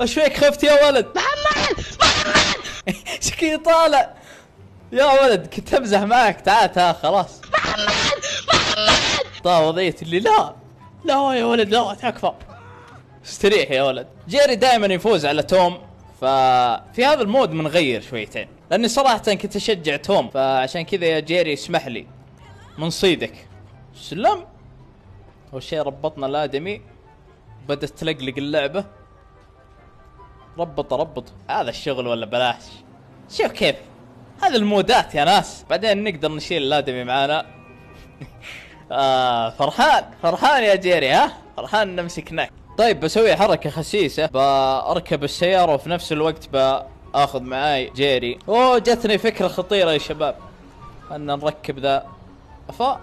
وش فيك خفت يا ولد؟ محمد! محمد! شكي طالع. يا ولد كنت أمزح معك. تعال تعال خلاص. محمد! محمد! طيب وضعية اللي لا. لا يا ولد لا تكفى. استريح يا ولد. جيري دائما يفوز على توم ففي هذا ال mode منغير شويتين. لأني صراحة كنت أشجع توم فعشان كذا يا جيري اسمح لي. من صيدك. سلم. أول شيء ربطنا الآدمي. بدأت تلقلق اللعبة. ربط ربط. هذا الشغل ولا بلاش؟ شوف كيف. هذا المودات يا ناس. بعدين نقدر نشيل الأدمي معانا. آه فرحان فرحان يا جيري ها؟ فرحان نمسكناك طيب بسوي حركة خسيسة. بأركب السيارة وفي نفس الوقت بأخذ معاي جيري. أوه جتني فكرة خطيرة يا شباب. ان نركب ذا. أفا.